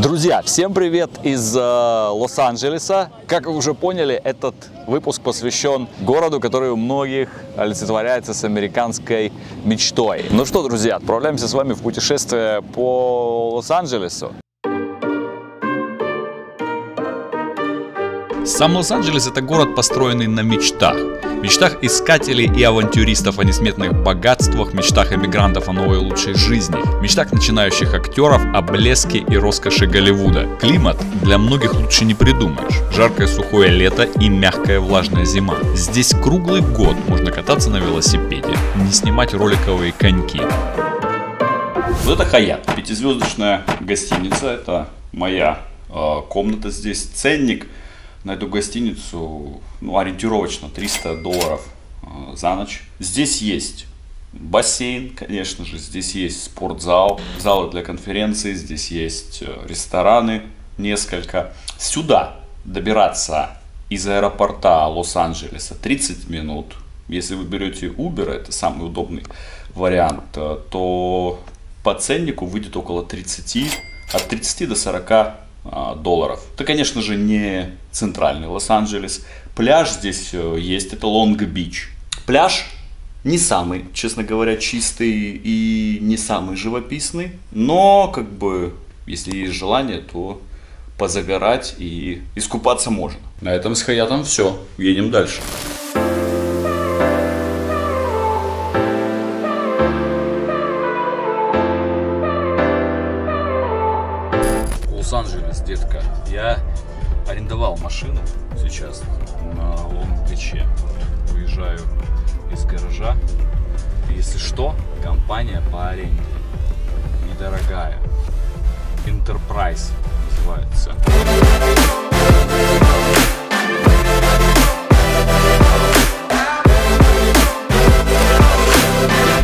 Друзья, всем привет из э, Лос-Анджелеса. Как вы уже поняли, этот выпуск посвящен городу, который у многих олицетворяется с американской мечтой. Ну что, друзья, отправляемся с вами в путешествие по Лос-Анджелесу. Сам Лос-Анджелес это город, построенный на мечтах. Мечтах искателей и авантюристов о несметных богатствах, мечтах эмигрантов о новой лучшей жизни, мечтах начинающих актеров о блеске и роскоши Голливуда. Климат для многих лучше не придумаешь. Жаркое сухое лето и мягкая влажная зима. Здесь круглый год можно кататься на велосипеде, не снимать роликовые коньки. Вот это Хаят, пятизвездочная гостиница, это моя э, комната здесь, ценник – на эту гостиницу ну, ориентировочно 300 долларов э, за ночь. Здесь есть бассейн, конечно же, здесь есть спортзал, залы для конференций, здесь есть э, рестораны несколько. Сюда добираться из аэропорта Лос-Анджелеса 30 минут. Если вы берете Uber, это самый удобный вариант, э, то по ценнику выйдет около 30, от 30 до 40 а, долларов. Это, конечно же, не центральный Лос-Анджелес. Пляж здесь э, есть, это Лонг-Бич. Пляж не самый, честно говоря, чистый и не самый живописный, но как бы, если есть желание, то позагорать и искупаться можно. На этом с Хаятом все, едем дальше. Лос-Анджелес, детка. Я арендовал машину сейчас на Лонг-Биче. Выезжаю из гаража. Если что, компания по аренде. Недорогая. Enterprise называется.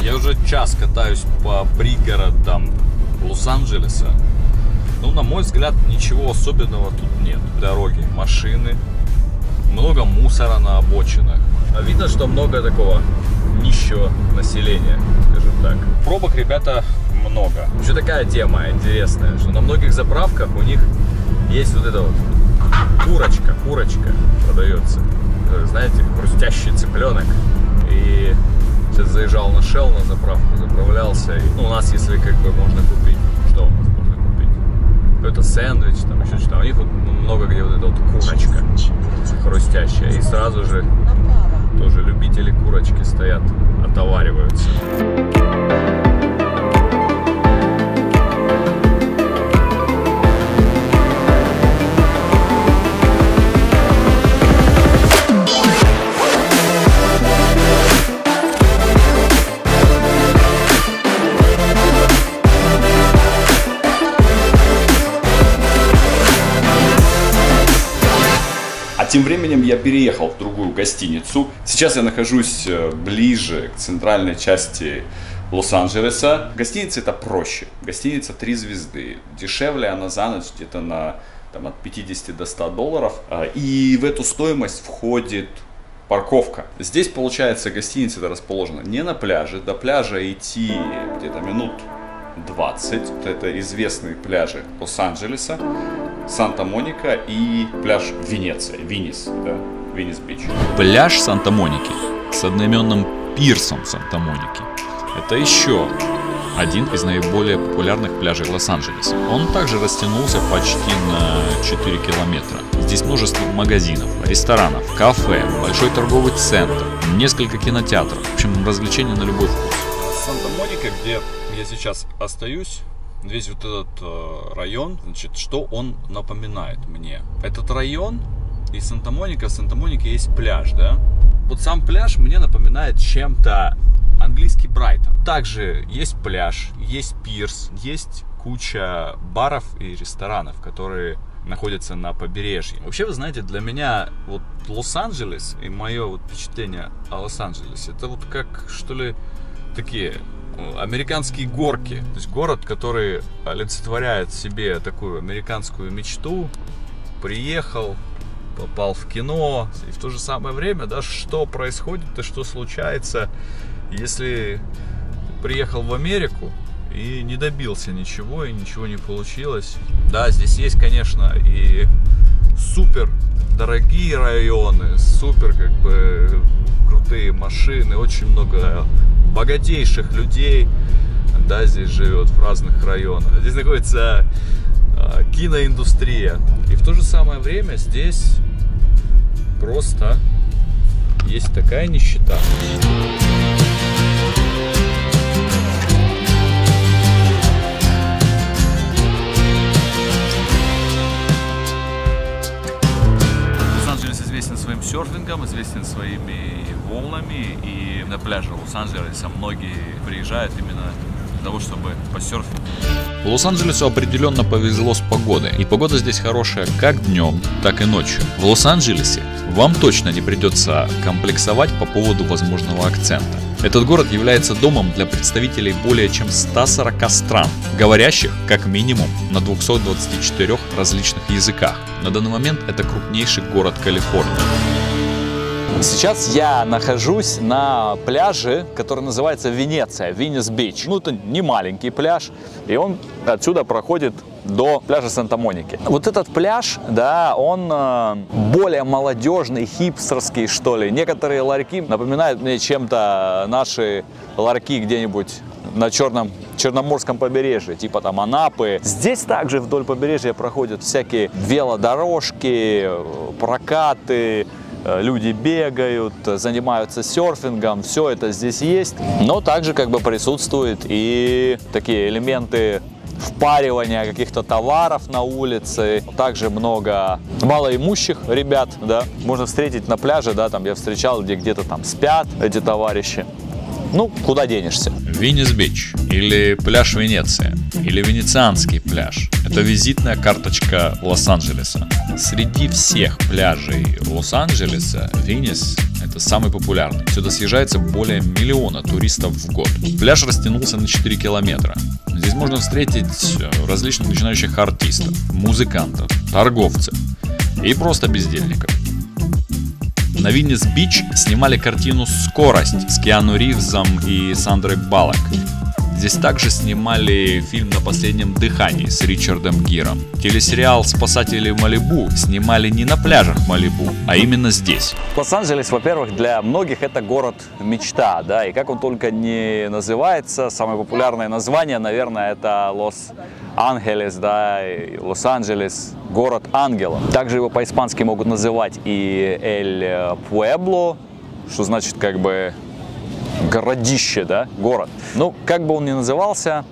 Я уже час катаюсь по пригородам Лос-Анджелеса. Ну, на мой взгляд, ничего особенного тут нет. Дороги, машины, много мусора на обочинах. А видно, что много такого нищего населения, скажем так. Пробок, ребята, много. Еще такая тема интересная, что на многих заправках у них есть вот это вот курочка, курочка продается. Знаете, хрустящий цыпленок. И сейчас заезжал на Shell на заправку, заправлялся. И, ну, у нас, если как бы можно купить, что у нас можно купить? Какой-то сэндвич, там еще что-то. У них вот много где вот эта вот курочка хрустящая. И сразу же тоже любители курочки стоят, отовариваются. Тем временем я переехал в другую гостиницу. Сейчас я нахожусь э, ближе к центральной части Лос-Анджелеса. Гостиница это проще. Гостиница 3 звезды. Дешевле она за ночь где-то на там, от 50 до 100 долларов. А, И в эту стоимость входит парковка. Здесь, получается, гостиница расположена не на пляже. До пляжа идти где-то минут 20. Это известные пляжи Лос-Анджелеса, Санта-Моника и пляж Венеция, Венис, да, Венис-Бич. Пляж Санта-Моники с одноименным пирсом Санта-Моники. Это еще один из наиболее популярных пляжей Лос-Анджелеса. Он также растянулся почти на 4 километра. Здесь множество магазинов, ресторанов, кафе, большой торговый центр, несколько кинотеатров. В общем, развлечения на любой вкус. Санта-Моника, где я сейчас остаюсь, весь вот этот э, район, значит, что он напоминает мне? Этот район и Санта-Моника, в Санта-Монике есть пляж, да? Вот сам пляж мне напоминает чем-то английский Брайтон. Также есть пляж, есть пирс, есть куча баров и ресторанов, которые находятся на побережье. Вообще, вы знаете, для меня вот Лос-Анджелес и мое вот впечатление о Лос-Анджелесе, это вот как, что ли, такие американские горки. То есть город, который олицетворяет себе такую американскую мечту. Приехал, попал в кино. И в то же самое время, да, что происходит и что случается, если приехал в Америку и не добился ничего, и ничего не получилось. Да, здесь есть, конечно, и супер дорогие районы, супер как бы крутые машины, очень много богатейших людей, да, здесь живет в разных районах. Здесь находится э, киноиндустрия. И в то же самое время здесь просто есть такая нищета. Лос-Анджелес известен своим серфингом, известен своими волнами. И на пляже Лос-Анджелеса многие приезжают именно для того, чтобы посерфить. Лос-Анджелесу определенно повезло с погодой. И погода здесь хорошая как днем, так и ночью. В Лос-Анджелесе вам точно не придется комплексовать по поводу возможного акцента. Этот город является домом для представителей более чем 140 стран, говорящих как минимум на 224 различных языках. На данный момент это крупнейший город Калифорнии. Сейчас я нахожусь на пляже, который называется Венеция, Венес Бич. Ну, это не маленький пляж, и он отсюда проходит до пляжа Санта-Моники. Вот этот пляж, да, он э, более молодежный, хипстерский, что ли. Некоторые ларьки напоминают мне чем-то наши ларьки где-нибудь на черном Черноморском побережье, типа там Анапы. Здесь также вдоль побережья проходят всякие велодорожки, прокаты, люди бегают, занимаются серфингом, все это здесь есть. Но также как бы присутствуют и такие элементы впаривания каких-то товаров на улице. Также много малоимущих ребят, да, можно встретить на пляже, да, там я встречал, где где-то там спят эти товарищи. Ну, куда денешься? Венес Бич, или пляж Венеция, или венецианский пляж. Это визитная карточка Лос-Анджелеса. Среди всех пляжей Лос-Анджелеса Венис это самый популярный. Сюда съезжается более миллиона туристов в год. Пляж растянулся на 4 километра. Здесь можно встретить э, различных начинающих артистов, музыкантов, торговцев и просто бездельников. На Венис-Бич снимали картину «Скорость» с Киану Ривзом и Сандрой Буллок. Здесь также снимали фильм «На последнем дыхании» с Ричардом Гиром. Телесериал «Спасатели Малибу» снимали не на пляжах Малибу, а именно здесь. Лос-Анджелес, во-первых, для многих это город мечта, да, и как он только не называется, самое популярное название, наверное, это Лос-Анджелес, да, Лос-Анджелес, город ангелов. Также его по-испански могут называть и Эль Пуэбло, что значит как бы городище, да, город. Ну, как бы он ни назывался,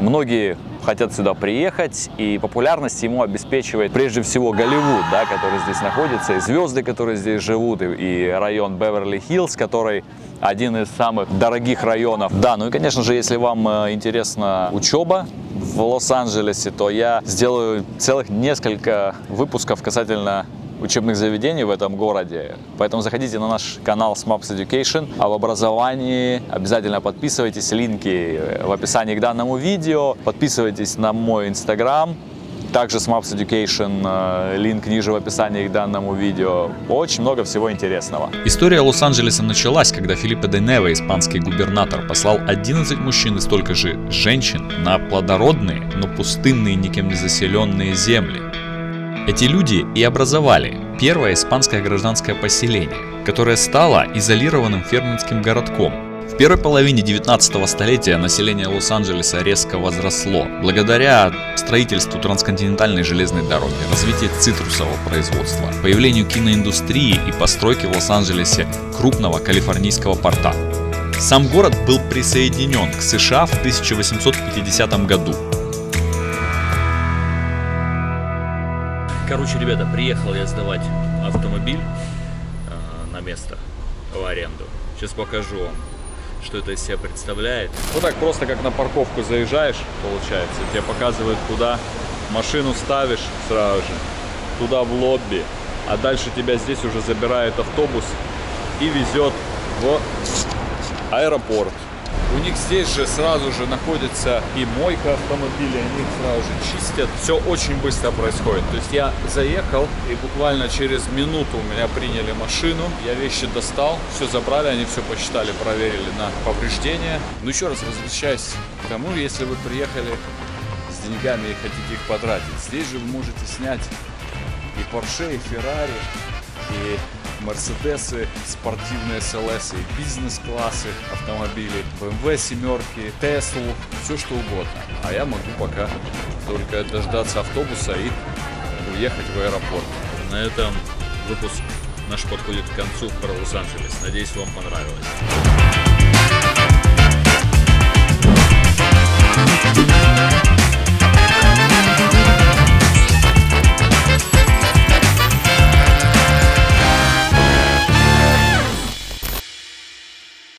многие хотят сюда приехать, и популярность ему обеспечивает прежде всего Голливуд, да, который здесь находится, и звезды, которые здесь живут, и, и район Беверли-Хиллз, который один из самых дорогих районов. Да, ну и, конечно же, если вам э, интересна учеба в Лос-Анджелесе, то я сделаю целых несколько выпусков касательно учебных заведений в этом городе. Поэтому заходите на наш канал SMAPS Education. Об образовании обязательно подписывайтесь. Линки в описании к данному видео. Подписывайтесь на мой инстаграм. Также SMAPS Education, э, линк ниже в описании к данному видео. Очень много всего интересного. История Лос-Анджелеса началась, когда Филиппе де Нева, испанский губернатор, послал 11 мужчин и столько же женщин на плодородные, но пустынные, никем не заселенные земли. Эти люди и образовали первое испанское гражданское поселение, которое стало изолированным фермерским городком. В первой половине 19 столетия население Лос-Анджелеса резко возросло благодаря строительству трансконтинентальной железной дороги, развитию цитрусового производства, появлению киноиндустрии и постройке в Лос-Анджелесе крупного калифорнийского порта. Сам город был присоединен к США в 1850 году Короче, ребята, приехал я сдавать автомобиль э, на место в аренду. Сейчас покажу вам, что это из себя представляет. Вот так просто как на парковку заезжаешь, получается, тебе показывают, куда машину ставишь сразу же, туда в лобби, а дальше тебя здесь уже забирает автобус и везет в аэропорт. У них здесь же сразу же находится и мойка автомобилей, они их сразу же чистят. Все очень быстро происходит. То есть я заехал, и буквально через минуту у меня приняли машину, я вещи достал, все забрали, они все посчитали, проверили на повреждения. Ну еще раз возвращаясь к тому, если вы приехали с деньгами и хотите их потратить, здесь же вы можете снять и Porsche, и Ferrari, и Мерседесы, спортивные СЛС, и бизнес-классы автомобилей, BMW семерки, Теслу, все что угодно. А я могу пока только дождаться автобуса и уехать в аэропорт. На этом выпуск наш подходит к концу про Лос-Анджелес. Надеюсь, вам понравилось.